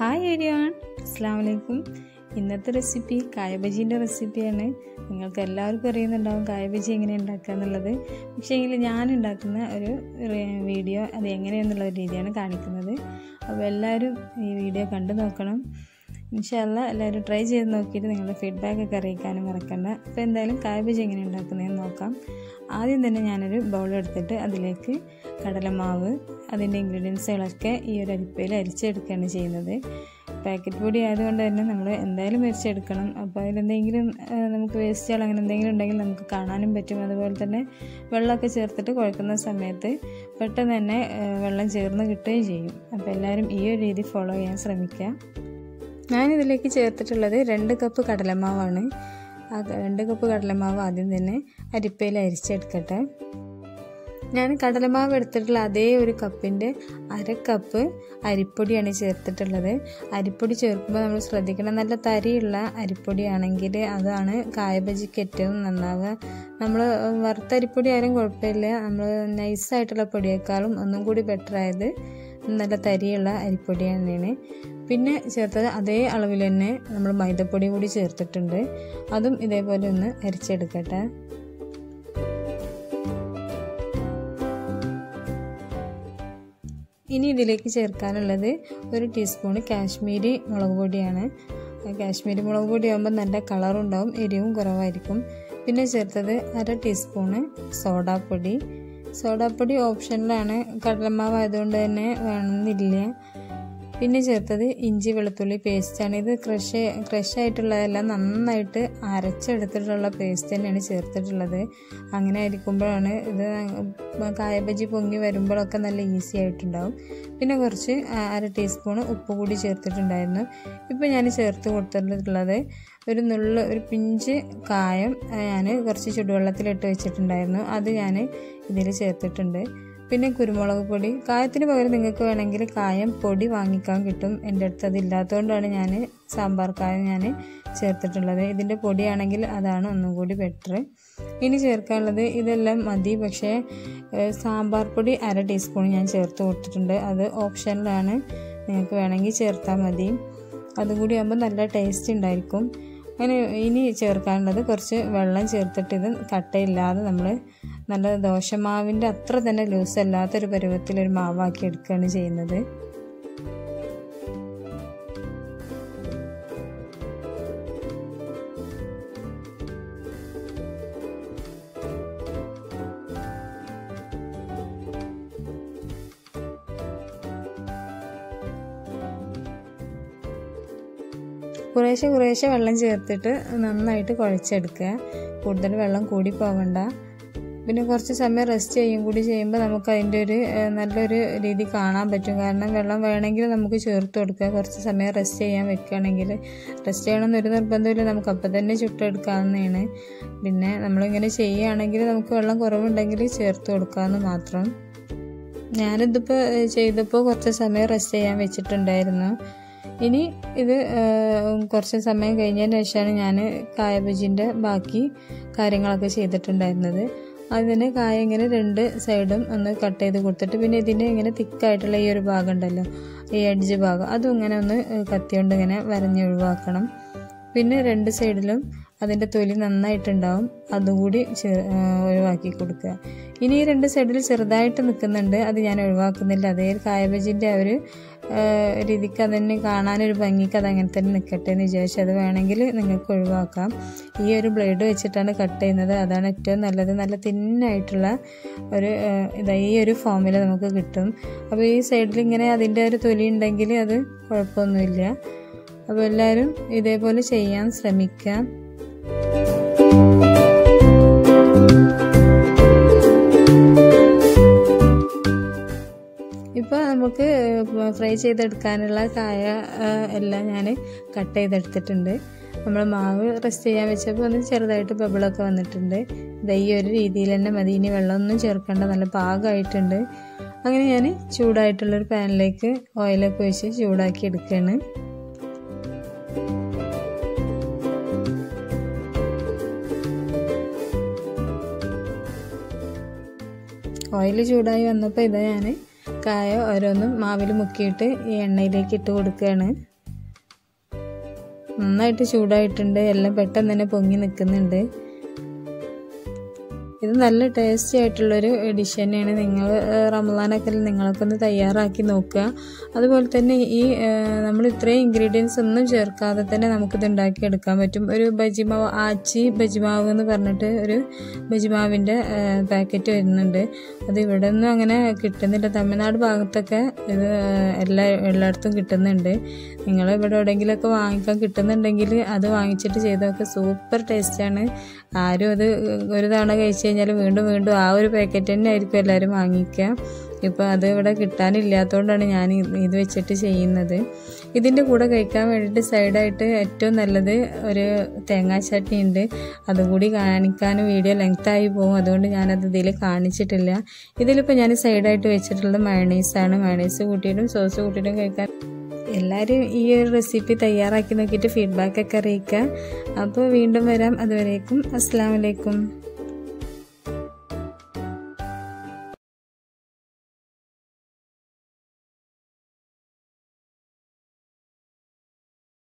Hi എരിയോൺ അസ്സാം വലൈക്കും ഇന്നത്തെ റെസിപ്പി കായബജീന്റെ റെസിപ്പിയാണ് നിങ്ങൾക്ക് എല്ലാവർക്കും അറിയുന്നുണ്ടാവും കായബജി എങ്ങനെ ഉണ്ടാക്കുക എന്നുള്ളത്. പക്ഷേങ്കിൽ ഞാൻ ഉണ്ടാക്കുന്ന ഒരു വീഡിയോ അത് എങ്ങനെയെന്നുള്ള രീതിയാണ് കാണിക്കുന്നത്. അപ്പോൾ എല്ലാവരും ഈ വീഡിയോ കണ്ടു നോക്കണം. ഇൻഷാല്ല എല്ലാവരും ട്രൈ ചെയ്ത് നോക്കിയിട്ട് നിങ്ങളുടെ ഫീഡ്ബാക്ക് ഒക്കെ അറിയിക്കാനും മറക്കണ്ട. അപ്പോൾ എന്തായാലും കായബജി എങ്ങനെ ഉണ്ടാക്കുന്നതെന്ന് നോക്കാം. ആദ്യം തന്നെ ഞാനൊരു ബൗൾ എടുത്തിട്ട് അതിലേക്ക് കടലമാവ് അതിന്റെ ഇൻഗ്രീഡിയൻസുകളൊക്കെ ഈ ഒരു അരിപ്പയിൽ അരിച്ചെടുക്കുകയാണ് ചെയ്യുന്നത്. പാക്കറ്റ് പൊടി ആയതുകൊണ്ട് തന്നെ നമ്മൾ എന്തായാലും അരിച്ചെടുക്കണം. അപ്പോൾ അതിലെന്തെങ്കിലും നമുക്ക് വേസ്റ്റുകൾ അങ്ങനെ എന്തെങ്കിലും ഉണ്ടെങ്കിൽ നമുക്ക് കാണാനും പറ്റും. അതുപോലെ തന്നെ വെള്ളമൊക്കെ ചേർത്തിട്ട് കുഴക്കുന്ന സമയത്ത് പെട്ടെന്ന് തന്നെ വെള്ളം ചേർന്ന് കിട്ടുകയും ചെയ്യും. അപ്പോൾ എല്ലാവരും ഈ ഒരു രീതി ഫോളോ ചെയ്യാൻ ശ്രമിക്കുക. ഞാനിതിലേക്ക് ചേർത്തിട്ടുള്ളത് രണ്ട് കപ്പ് കടലമാവാണ്. ആ രണ്ട് കപ്പ് കടലമാവ് ആദ്യം തന്നെ അരിപ്പയിൽ അരിച്ചെടുക്കട്ടെ. ഞാൻ കടലമാവ് എടുത്തിട്ടുള്ള അതേ ഒരു കപ്പിന്റെ അര കപ്പ് അരിപ്പൊടിയാണ് ചേർത്തിട്ടുള്ളത്. അരിപ്പൊടി ചേർക്കുമ്പോൾ നമ്മൾ ശ്രദ്ധിക്കണം നല്ല തരിയുള്ള അരിപ്പൊടിയാണെങ്കിൽ അതാണ് കായബജിക്ക് ഏറ്റവും നന്നാവുക. നമ്മൾ വറുത്ത അരിപ്പൊടി ആയാലും കുഴപ്പമില്ല. നമ്മൾ നൈസായിട്ടുള്ള പൊടിയേക്കാളും ഒന്നും കൂടി ബെറ്റർ ആയത് നല്ല തരിയുള്ള അരിപ്പൊടി തന്നെയാണ്. പിന്നെ ചേർത്തത് അതേ അളവിൽ തന്നെ നമ്മൾ മൈദപ്പൊടി കൂടി ചേർത്തിട്ടുണ്ട്. അതും ഇതേപോലെ ഒന്ന് അരിച്ചെടുക്കട്ടെ. ഇനി ഇതിലേക്ക് ചേർക്കാനുള്ളത് ഒരു ടീസ്പൂൺ കാശ്മീരി മുളക് പൊടിയാണ്. കാശ്മീരി മുളക് പൊടി ആകുമ്പോൾ നല്ല കളറുണ്ടാവും എരിവും കുറവായിരിക്കും. പിന്നെ ചേർത്തത് അര ടീസ്പൂണ് സോഡാപ്പൊടി. സോഡാപ്പൊടി ഓപ്ഷനിലാണ് കടലമാവ് ആയതുകൊണ്ട് തന്നെ വേണമെന്നില്ല. പിന്നെ ചേർത്തത് ഇഞ്ചി വെളുത്തുള്ളി പേസ്റ്റാണ് ഇത് ക്രഷ് ക്രഷ് ആയിട്ടുള്ളതെല്ലാം നന്നായിട്ട് അരച്ചെടുത്തിട്ടുള്ള പേസ്റ്റ് തന്നെയാണ് ചേർത്തിട്ടുള്ളത്. അങ്ങനെ ആയിരിക്കുമ്പോഴാണ് ഇത് കായബജി പൊങ്ങി വരുമ്പോഴൊക്കെ നല്ല ഈസി ആയിട്ടുണ്ടാവും. പിന്നെ കുറച്ച് അര ടീസ്പൂൺ ഉപ്പ് കൂടി ചേർത്തിട്ടുണ്ടായിരുന്നു. ഇപ്പോൾ ഞാൻ ചേർത്ത് കൊടുത്തിട്ടുള്ളത് ഒരു നുള്ള ഒരു പിഞ്ച് കായം ഞാൻ കുറച്ച് ചുടുവെള്ളത്തിലിട്ട് വെച്ചിട്ടുണ്ടായിരുന്നു. അത് ഞാൻ ഇതിൽ ചേർത്തിട്ടുണ്ട്. പിന്നെ കുരുമുളക് പൊടി. കായത്തിന് പകരം നിങ്ങൾക്ക് വേണമെങ്കിൽ കായം പൊടി വാങ്ങിക്കാൻ കിട്ടും. എന്റെ അടുത്ത് അതില്ലാത്തതുകൊണ്ടാണ് ഞാൻ സാമ്പാർ കായം ഞാൻ ചേർത്തിട്ടുള്ളത്. ഇതിന്റെ പൊടിയാണെങ്കിൽ അതാണ് ഒന്നും കൂടി ബെറ്റർ ഇനി ചേർക്കാനുള്ളത് ഇതെല്ലാം മതി. പക്ഷേ സാമ്പാർ പൊടി അര ടീസ്പൂൺ ഞാൻ ചേർത്ത് കൊടുത്തിട്ടുണ്ട്. അത് ഓപ്ഷനിലാണ്. നിങ്ങൾക്ക് വേണമെങ്കിൽ ചേർത്താൽ മതി. അതും കൂടി ആകുമ്പോൾ നല്ല ടേസ്റ്റ് ഉണ്ടായിരിക്കും. അങ്ങനെ ഇനി ചേർക്കാനുള്ളത് കുറച്ച് വെള്ളം ചേർത്തിട്ട് ഇത് കട്ടയില്ലാതെ നമ്മൾ നല്ല ദോശമാവിന്റെ അത്ര തന്നെ ലൂസ് അല്ലാത്തൊരു പരുവത്തിൽ ഒരു മാവാക്കി എടുക്കുകയാണ് ചെയ്യുന്നത്. കുറേശ്ശെ കുറേശ്ശെ വെള്ളം ചേർത്തിട്ട് നന്നായിട്ട് കുഴച്ചെടുക്കുക. കൂടുതൽ വെള്ളം കൂടി പോവണ്ട. പിന്നെ കുറച്ച് സമയം റെസ്റ്റ് ചെയ്യും. കൂടി ചെയ്യുമ്പോൾ നമുക്ക് അതിന്റെ ഒരു നല്ലൊരു രീതി കാണാൻ പറ്റും. കാരണം വെള്ളം വേണമെങ്കിൽ നമുക്ക് ചേർത്ത് കൊടുക്കുക. കുറച്ച് സമയം റെസ്റ്റ് ചെയ്യാൻ വെക്കുകയാണെങ്കിൽ റെസ്റ്റ് ചെയ്യണമെന്നൊരു നിർബന്ധമില്ല നമുക്ക് അപ്പം തന്നെ ചുട്ടെടുക്കാവുന്നതാണ്. പിന്നെ നമ്മളിങ്ങനെ ചെയ്യുകയാണെങ്കിൽ നമുക്ക് വെള്ളം കുറവുണ്ടെങ്കിൽ ചേർത്ത് കൊടുക്കാമെന്ന് മാത്രം. ഞാനിതിപ്പോൾ ചെയ്തപ്പോൾ കുറച്ച് സമയം റെസ്റ്റ് ചെയ്യാൻ വെച്ചിട്ടുണ്ടായിരുന്നു. ഇനി ഇത് കുറച്ച് സമയം കഴിഞ്ഞതിന് ശേഷമാണ് ഞാൻ കായബജിന്റെ ബാക്കി കാര്യങ്ങളൊക്കെ ചെയ്തിട്ടുണ്ടായിരുന്നത്. അതിന് കായ ഇങ്ങനെ രണ്ട് സൈഡും ഒന്ന് കട്ട് ചെയ്ത് കൊടുത്തിട്ട് പിന്നെ ഇതിന്റെ ഇങ്ങനെ തിക്കായിട്ടുള്ള ഈ ഒരു ഭാഗം ഉണ്ടല്ലോ ഈ എഡ്ജ് ഭാഗം. അതും ഇങ്ങനെ ഒന്ന് കത്തി കൊണ്ട് ഇങ്ങനെ വരഞ്ഞ് ഒഴിവാക്കണം. പിന്നെ രണ്ട് സൈഡിലും അതിന്റെ തൊലി നന്നായിട്ടുണ്ടാവും. അതുകൂടി ഒഴിവാക്കി കൊടുക്കുക. ഇനി ഈ രണ്ട് സൈഡിൽ ചെറുതായിട്ട് നിൽക്കുന്നുണ്ട്. അത് ഞാൻ ഒഴിവാക്കുന്നില്ല. അതേ കായബജിന്റെ ആ ഒരു രീതിക്ക് അതിന് കാണാനൊരു ഭംഗിക്ക് അത് അങ്ങനെ തന്നെ നിൽക്കട്ടെ എന്ന് വിചാരിച്ചു. അത് വേണമെങ്കിൽ നിങ്ങൾക്ക് ഒഴിവാക്കാം. ഈ ഒരു ബ്ലേഡ് വെച്ചിട്ടാണ് കട്ട് ചെയ്യുന്നത്. അതാണ് ഏറ്റവും നല്ലത്. നല്ല തിന്നായിട്ടുള്ള ഒരു ഇതാ ഈ ഒരു ഫോമിൽ നമുക്ക് കിട്ടും. അപ്പോൾ ഈ സൈഡിൽ ഇങ്ങനെ അതിന്റെ ഒരു തൊലി ഉണ്ടെങ്കിൽ അത് കുഴപ്പമൊന്നുമില്ല. അപ്പോൾ എല്ലാവരും ഇതേപോലെ ചെയ്യാൻ ശ്രമിക്കാം. ഇപ്പോൾ നമുക്ക് ഫ്രൈ ചെയ്തെടുക്കാനുള്ള കായ എല്ലാം ഞാൻ കട്ട് ചെയ്തെടുത്തിട്ടുണ്ട്. നമ്മൾ മാവ് റെസ്റ്റ് ചെയ്യാൻ വെച്ചപ്പോൾ ഒന്ന് ചെറുതായിട്ട് ബബിളൊക്കെ വന്നിട്ടുണ്ട്. ഈ ഒരു രീതിയിൽ തന്നെ മതി. ഇനി വെള്ളമൊന്നും ചേർക്കേണ്ട. നല്ല പാകമായിട്ടുണ്ട്. അങ്ങനെ ഞാൻ ചൂടായിട്ടുള്ളൊരു പാനിലേക്ക് ഓയിലൊക്കെ ഒഴിച്ച് ചൂടാക്കി എടുക്കുകയാണ് ഓയിൽ ചൂടായി വന്നപ്പോൾ ഇതാ ഞാൻ കായ ഓരോന്നും മാവിൽ മുക്കിയിട്ട് ഈ എണ്ണയിലേക്ക് ഇട്ട് കൊടുക്കുകയാണ് നന്നായിട്ട് ചൂടായിട്ടുണ്ട്. എല്ലാം പെട്ടെന്ന് തന്നെ പൊങ്ങി നിൽക്കുന്നുണ്ട് ഇത് നല്ല ടേസ്റ്റി ആയിട്ടുള്ളൊരു ഡിഷ് തന്നെയാണ്. നിങ്ങൾ റമദാനൊക്കെ നിങ്ങൾക്കൊന്ന് തയ്യാറാക്കി നോക്കുക. അതുപോലെ തന്നെ ഈ നമ്മൾ ഇത്രയും ഇൻഗ്രീഡിയൻസ് ഒന്നും ചേർക്കാതെ തന്നെ നമുക്കിത് ഉണ്ടാക്കിയെടുക്കാൻ പറ്റും. ഒരു ബജിമാവ് ആച്ചി ബജിമാവ് എന്ന് പറഞ്ഞിട്ട് ഒരു ബജിമാവിന്റെ പാക്കറ്റ് വരുന്നുണ്ട്. അത് ഇവിടെ ഒന്നും അങ്ങനെ കിട്ടുന്നില്ല. തമിഴ്നാട് ഭാഗത്തൊക്കെ ഇത് എല്ലാ എല്ലായിടത്തും കിട്ടുന്നുണ്ട്. നിങ്ങൾ ഇവിടെ എവിടെയെങ്കിലുമൊക്കെ വാങ്ങിക്കാൻ കിട്ടുന്നുണ്ടെങ്കിൽ അത് വാങ്ങിച്ചിട്ട് ചെയ്തൊക്കെ സൂപ്പർ ടേസ്റ്റാണ് ആരും അത് ഒരു തവണ കഴിച്ച് കഴിഞ്ഞാൽ വീണ്ടും വീണ്ടും ആ ഒരു പാക്കറ്റ് തന്നെ ആയിരിക്കും എല്ലാവരും വാങ്ങിക്കുക. ഇപ്പോൾ അത് ഇവിടെ കിട്ടാനില്ലാത്തതുകൊണ്ടാണ് ഞാൻ ഇത് വെച്ചിട്ട് ചെയ്യുന്നത്. ഇതിന്റെ കൂടെ കഴിക്കാൻ വേണ്ടിയിട്ട് സൈഡായിട്ട് ഏറ്റവും നല്ലത് ഒരു തേങ്ങാ ചട്ടി ഉണ്ട്. അതുകൂടി കാണിക്കാനും വീഡിയോ ലെങ്ത്തായി പോകും. അതുകൊണ്ട് ഞാനത് ഇതിൽ കാണിച്ചിട്ടില്ല. ഇതിലിപ്പോൾ ഞാൻ സൈഡായിട്ട് വെച്ചിട്ടുള്ളത് മയണൈസാണ് മയണൈസ് കൂട്ടിയിട്ടും സോസ് കൂട്ടിയിട്ടും കഴിക്കാൻ എല്ലാവരും ഈ ഒരു റെസിപ്പി തയ്യാറാക്കി നോക്കിയിട്ട് ഫീഡ്ബാക്കൊക്കെ അറിയിക്കുക. അപ്പോൾ വീണ്ടും വരാം. അതുവരേക്കും അസ്സാം വലൈക്കും